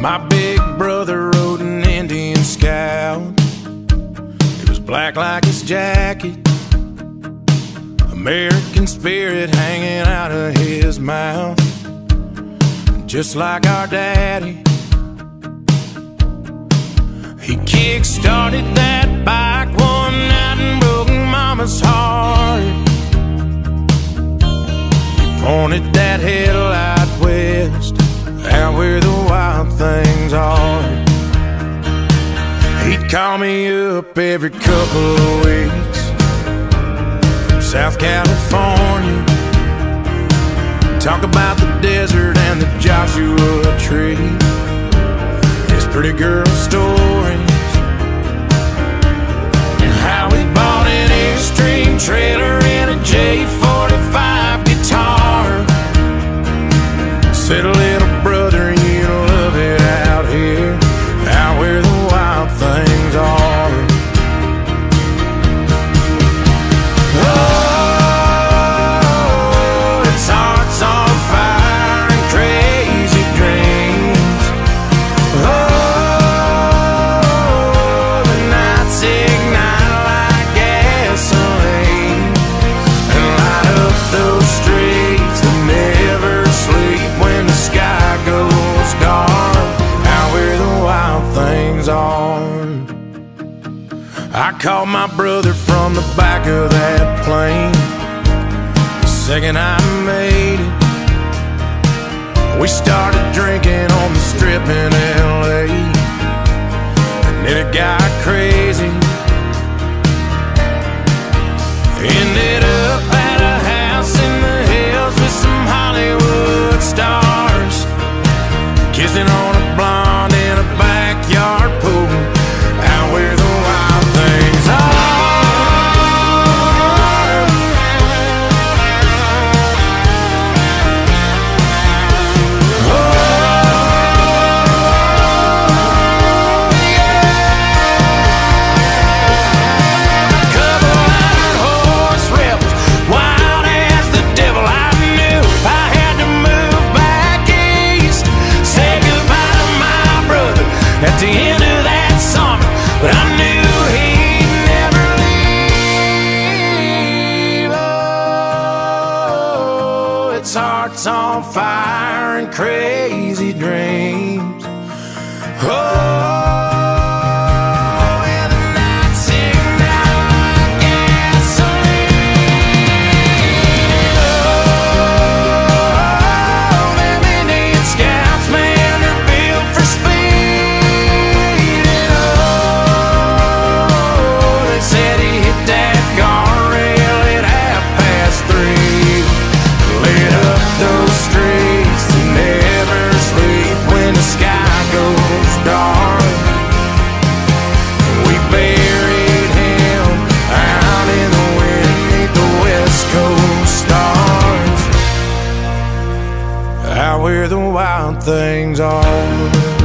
My big brother rode an Indian scout. It was black like his jacket. American spirit hanging out of his mouth. Just like our daddy. He kick started that bike one night and broke mama's heart. He pointed that headlight He'd call me up every couple of weeks from South California. Talk about the desert and the Joshua tree. His pretty girl stories. And how he bought an Airstream trailer I called my brother from the back of that plane. The second I made it, we started drinking on the strip in LA. At the end of that summer, but I knew he'd never leave. Oh, it's hearts on fire and crazy dreams. Oh. Where the wild things are.